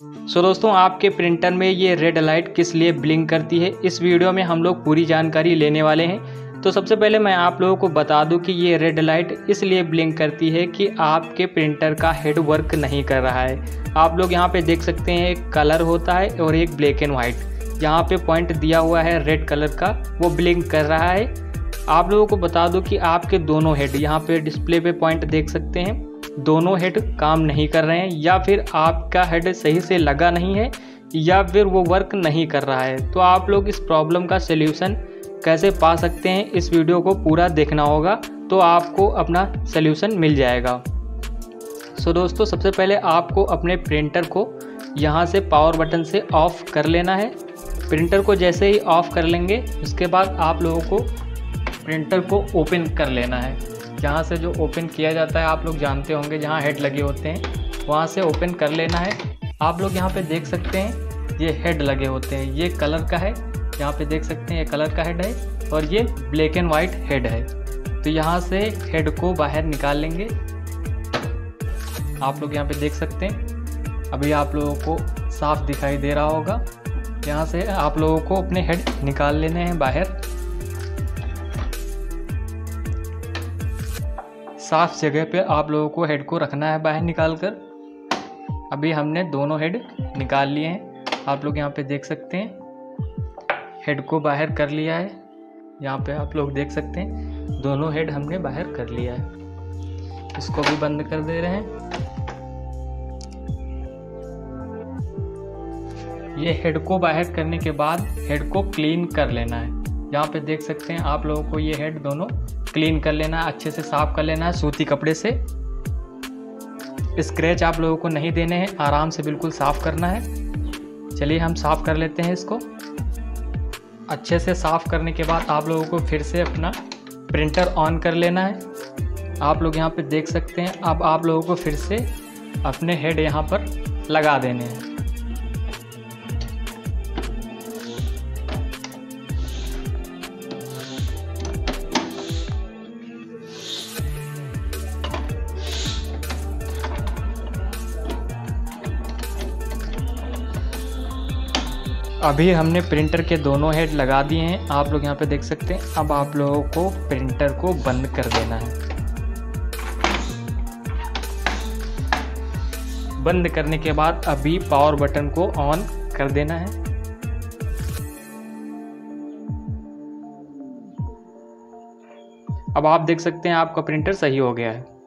सो so, दोस्तों आपके printer में ये रेड लाइट किस लिए ब्लिंक करती है? इस वीडियो में हम लोग पूरी जानकारी लेने वाले हैं। तो सबसे पहले मैं आप लोगों को बता दूँ कि ये रेड लाइट इसलिए ब्लिंक करती है कि आपके प्रिंटर का हेड वर्क नहीं कर रहा है। आप लोग यहाँ पे देख सकते हैं एक कलर होता है और एक ब्लैक एंड वाइट यहाँ पे पॉइंट दिया हुआ है रेड कलर का वो ब्लिंक कर रहा है। आप लोगों को बता दूँ कि आपके दोनों हेड यहाँ पे डिस्प्ले पे पॉइंट देख सकते हैं। दोनों हेड काम नहीं कर रहे हैं, या फिर आपका हेड सही से लगा नहीं है, या फिर वो वर्क नहीं कर रहा है। तो आप लोग इस प्रॉब्लम का सल्यूशन कैसे पा सकते हैं, इस वीडियो को पूरा देखना होगा तो आपको अपना सल्यूशन मिल जाएगा। सो दोस्तों, सबसे पहले आपको अपने प्रिंटर को यहाँ से पावर बटन से ऑफ़ कर लेना है। प्रिंटर को जैसे ही ऑफ़ कर लेंगे, उसके बाद आप लोगों को प्रिंटर को ओपन कर लेना है। जहाँ से जो ओपन किया जाता है, आप लोग जानते होंगे, जहाँ हेड लगे होते हैं, वहाँ से ओपन कर लेना है। आप लोग यहाँ पे देख सकते हैं, ये हेड लगे होते हैं। ये कलर का है, यहाँ पे देख सकते हैं, ये कलर का हेड है और ये ब्लैक एंड वाइट हेड है। तो यहाँ से हेड को बाहर निकाल लेंगे। आप लोग यहाँ पे देख सकते हैं, अभी आप लोगों को साफ़ दिखाई दे रहा होगा। यहाँ से आप लोगों को अपने हेड निकाल लेने हैं बाहर। साफ़ जगह पे आप लोगों को हेड को रखना है बाहर निकाल कर अभी हमने दोनों हेड निकाल लिए हैं। आप लोग यहाँ पे देख सकते हैं। हेड को बाहर कर लिया है। यहाँ पे आप लोग देख सकते हैं। दोनों हेड हमने बाहर कर लिया है। इसको भी बंद कर दे रहे हैं। ये हेड को बाहर करने के बाद हेड को क्लीन कर लेना है। यहाँ पे देख सकते हैं आप लोगों को ये हेड दोनों क्लीन कर लेना, अच्छे से साफ़ कर लेना है सूती कपड़े से। स्क्रैच आप लोगों को नहीं देने हैं, आराम से बिल्कुल साफ़ करना है। चलिए हम साफ़ कर लेते हैं इसको। अच्छे से साफ़ करने के बाद आप लोगों को फिर से अपना प्रिंटर ऑन कर लेना है। आप लोग यहाँ पे देख सकते हैं, अब आप लोगों को फिर से अपने हेड यहाँ पर लगा देने हैं। अभी हमने प्रिंटर के दोनों हेड लगा दिए हैं। आप लोग यहाँ पे देख सकते हैं। अब आप लोगों को प्रिंटर को बंद कर देना है। बंद करने के बाद अभी पावर बटन को ऑन कर देना है। अब आप देख सकते हैं आपका प्रिंटर सही हो गया है।